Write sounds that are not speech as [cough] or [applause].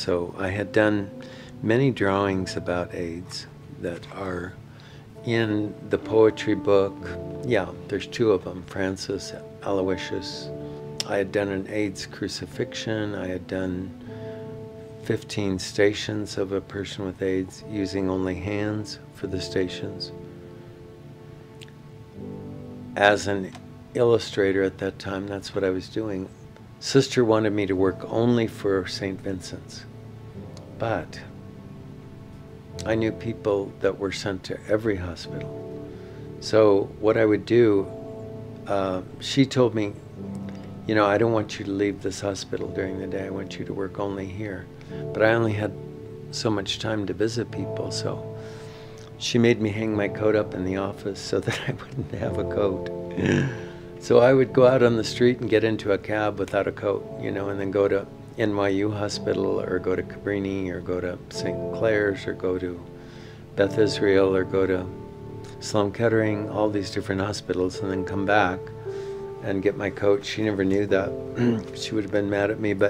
So I had done many drawings about AIDS that are in the poetry book. Yeah, there's two of them Francis Aloysius. I had done an AIDS crucifixion. I had done 15 stations of a person with AIDS using only hands for the stations. As an illustrator at that time, that's what I was doing. Sister wanted me to work only for St. Vincent's, but I knew people that were sent to every hospital. So what I would do, uh, she told me, you know, I don't want you to leave this hospital during the day. I want you to work only here. But I only had so much time to visit people, so she made me hang my coat up in the office so [laughs] that I wouldn't have a coat. so I would go out on the street and get into a cab without a coat, you know, and then go to NYU Hospital or go to Cabrini or go to St. Clare's or go to Beth Israel or go to Sloan Kettering, all these different hospitals, and then come back and get my coat. She never knew that. [clears throat] she would have been mad at me, but